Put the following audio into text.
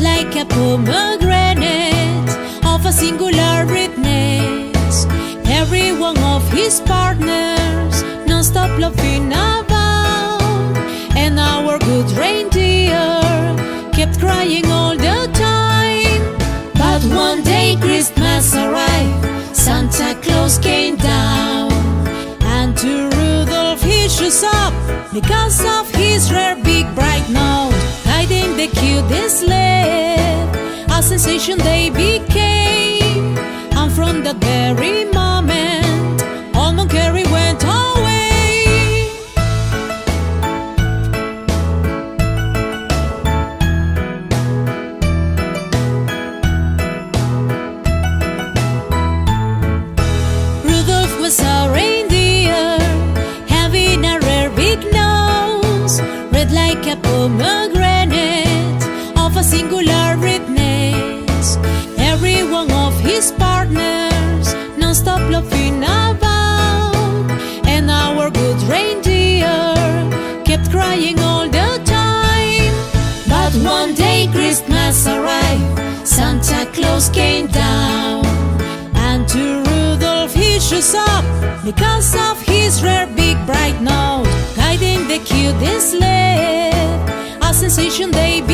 like a pomegranate of a singular redness. Every one of his partners non-stop laughing about, and our good reindeer kept crying all the time. But one day Christmas arrived, Santa Claus came down, and to Rudolph he shows up because of his rare big bright nose, sensation they became, and from that very moment, all Monterey went away. Rudolph was a reindeer, having a rare big nose, red like a pomegranate of a singular his partners non-stop laughing about, and our good reindeer kept crying all the time. But one day Christmas arrived, Santa Claus came down, and to Rudolph he shows up because of his rare big bright nose, guiding the cutest sled. A sensation they.